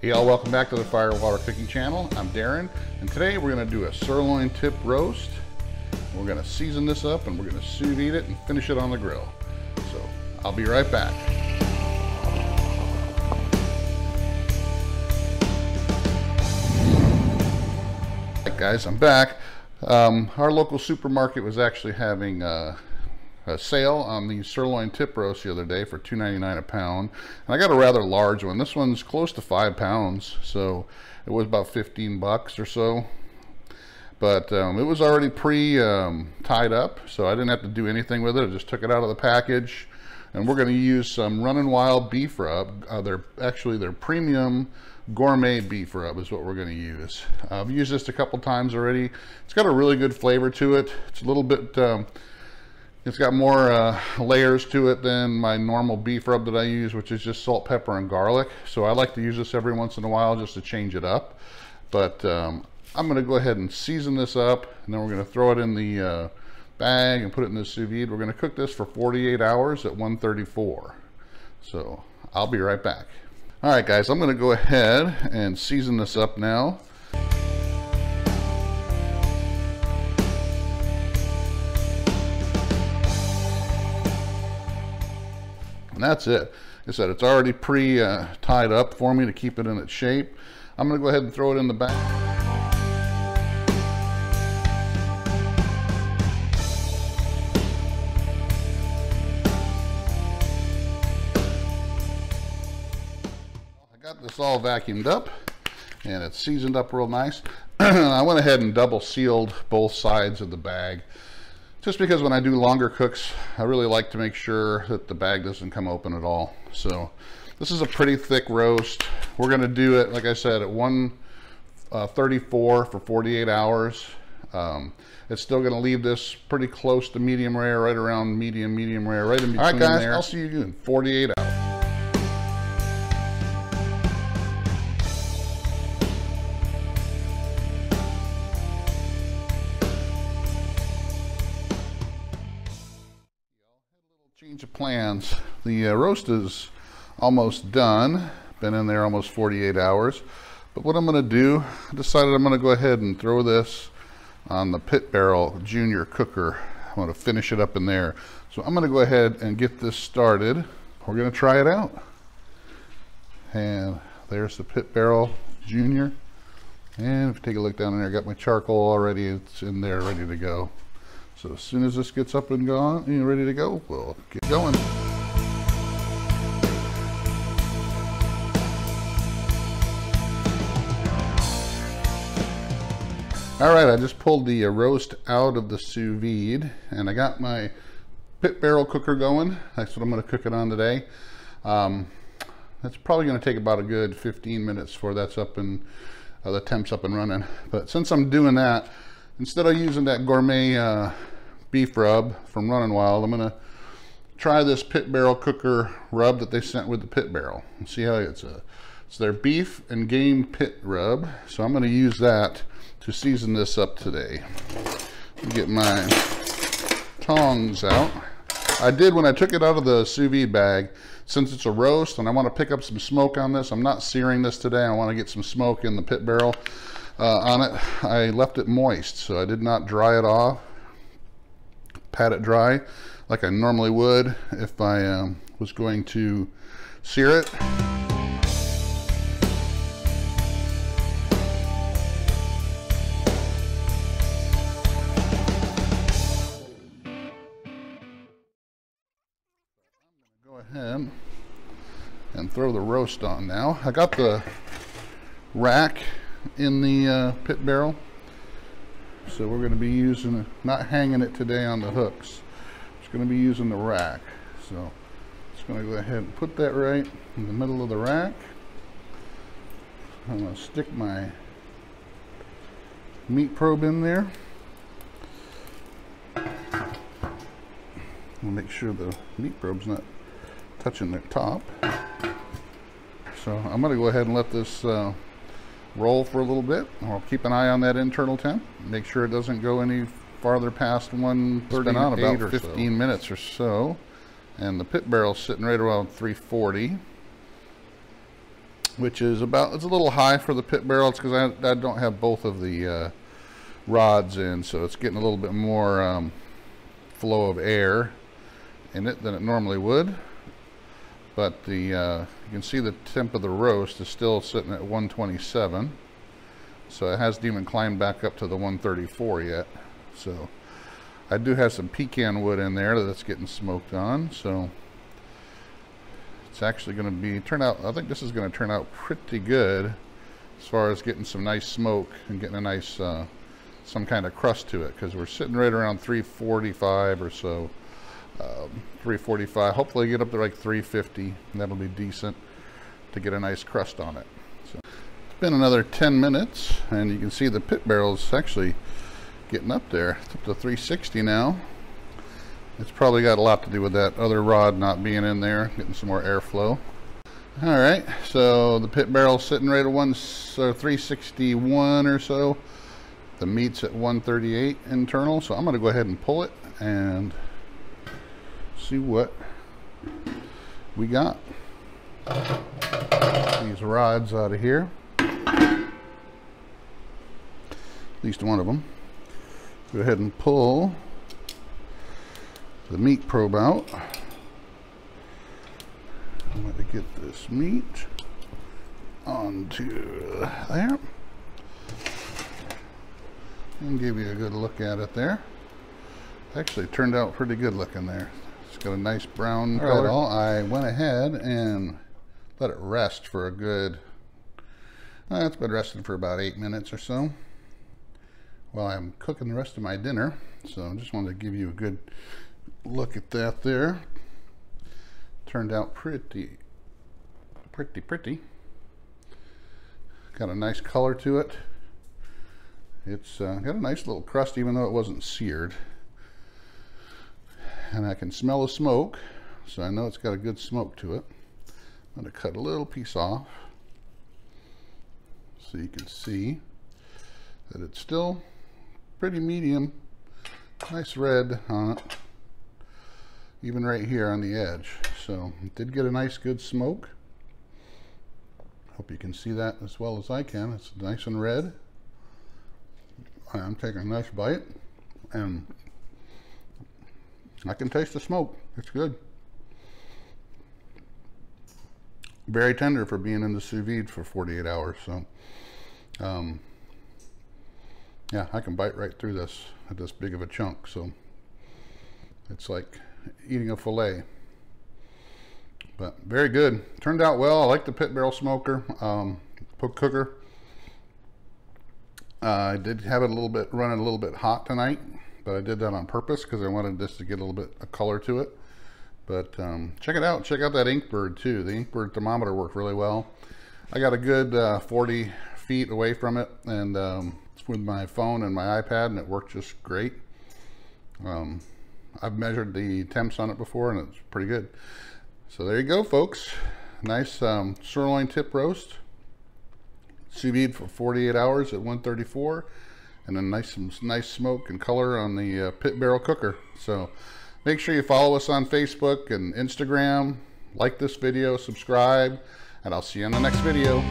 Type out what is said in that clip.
Hey y'all, welcome back to the Fire and Water Cooking Channel. I'm Darren, and today we're gonna do a sirloin tip roast. We're gonna season this up and we're gonna sous vide it and finish it on the grill. So, I'll be right back. Guys, I'm back. Um, our local supermarket was actually having uh, a sale on the sirloin tip roast the other day for $2.99 a pound. And I got a rather large one. This one's close to five pounds, so it was about 15 bucks or so. But um, it was already pre um, tied up, so I didn't have to do anything with it. I just took it out of the package. And we're going to use some Runnin' Wild beef rub. Uh, they're actually their premium gourmet beef rub is what we're going to use. I've used this a couple times already. It's got a really good flavor to it. It's a little bit um, it's got more uh, layers to it than my normal beef rub that I use, which is just salt, pepper, and garlic. So I like to use this every once in a while just to change it up. But um, I'm going to go ahead and season this up, and then we're going to throw it in the uh, bag and put it in the sous vide. We're going to cook this for 48 hours at 134. So I'll be right back. All right, guys, I'm going to go ahead and season this up now. And that's it. Like I said, it's already pre-tied uh, up for me to keep it in its shape. I'm going to go ahead and throw it in the got this all vacuumed up and it's seasoned up real nice. I went ahead and double sealed both sides of the bag just because when I do longer cooks, I really like to make sure that the bag doesn't come open at all. So this is a pretty thick roast. We're gonna do it, like I said, at 134 uh, for 48 hours. Um, it's still gonna leave this pretty close to medium rare, right around medium, medium rare, right in between All right, guys, there. I'll see you in 48 hours. Plans. The uh, roast is almost done. Been in there almost 48 hours. But what I'm going to do, I decided I'm going to go ahead and throw this on the pit barrel junior cooker. I want to finish it up in there. So I'm going to go ahead and get this started. We're going to try it out. And there's the pit barrel junior. And if you take a look down in there, I got my charcoal already. It's in there ready to go. So as soon as this gets up and gone, know, ready to go, we'll get going. All right, I just pulled the uh, roast out of the sous vide and I got my pit barrel cooker going. That's what I'm gonna cook it on today. Um, that's probably gonna take about a good 15 minutes before that's up and uh, the temp's up and running. But since I'm doing that, instead of using that gourmet uh, beef rub from Running Wild, I'm gonna try this pit barrel cooker rub that they sent with the pit barrel and see how it's a it's their beef and game pit rub. So I'm gonna use that to season this up today. Get my tongs out. I did when I took it out of the sous vide bag, since it's a roast and I want to pick up some smoke on this, I'm not searing this today. I want to get some smoke in the pit barrel uh, on it. I left it moist, so I did not dry it off pat it dry like I normally would if I um, was going to sear it. Go ahead and throw the roast on now. I got the rack in the uh, pit barrel so we're going to be using, not hanging it today on the hooks. It's going to be using the rack. So just going to go ahead and put that right in the middle of the rack. I'm going to stick my meat probe in there. We'll make sure the meat probe's not touching the top. So I'm going to go ahead and let this uh, roll for a little bit. I'll keep an eye on that internal temp. Make sure it doesn't go any farther past 138 on about 15 so. minutes or so. And the pit barrel's sitting right around 340. which is about, it's a little high for the pit barrel. It's because I, I don't have both of the uh, rods in, so it's getting a little bit more um, flow of air in it than it normally would. But the uh, you can see the temp of the roast is still sitting at 127. So it hasn't even climbed back up to the 134 yet. So I do have some pecan wood in there that's getting smoked on. So it's actually going to be turn out. I think this is going to turn out pretty good as far as getting some nice smoke and getting a nice uh, some kind of crust to it because we're sitting right around 345 or so. Um, 345. Hopefully get up to like 350. that'll be decent to get a nice crust on it. So it's been another 10 minutes and you can see the pit barrel's actually getting up there. It's up to 360 now. It's probably got a lot to do with that other rod not being in there, getting some more airflow. All right, so the pit barrel's sitting right at one, so 361 or so. The meat's at 138 internal, so I'm gonna go ahead and pull it and see what we got. These rods out of here. At least one of them. Go ahead and pull the meat probe out. I'm going to get this meat onto there and give you a good look at it there. Actually turned out pretty good looking there. It's got a nice brown color. I went ahead and let it rest for a good, uh, it's been resting for about eight minutes or so while I'm cooking the rest of my dinner. So I just wanted to give you a good look at that there. Turned out pretty, pretty, pretty. Got a nice color to it. It's uh, got a nice little crust even though it wasn't seared and I can smell the smoke so I know it's got a good smoke to it. I'm going to cut a little piece off so you can see that it's still pretty medium nice red on it even right here on the edge. So it did get a nice good smoke. Hope you can see that as well as I can. It's nice and red. I'm taking a nice bite and I can taste the smoke. It's good. Very tender for being in the sous vide for 48 hours. So, um, yeah, I can bite right through this at this big of a chunk. So it's like eating a filet. But very good. Turned out well. I like the pit barrel smoker, um, cooker. Uh, I did have it a little bit running a little bit hot tonight but I did that on purpose because I wanted this to get a little bit of color to it. But um, check it out. Check out that Inkbird too. The Inkbird thermometer worked really well. I got a good uh, 40 feet away from it and um, with my phone and my iPad and it worked just great. Um, I've measured the temps on it before and it's pretty good. So there you go folks. Nice um, sirloin tip roast. Sous vide for 48 hours at 134 and a nice some nice smoke and color on the uh, pit barrel cooker. So make sure you follow us on Facebook and Instagram, like this video, subscribe, and I'll see you in the next video.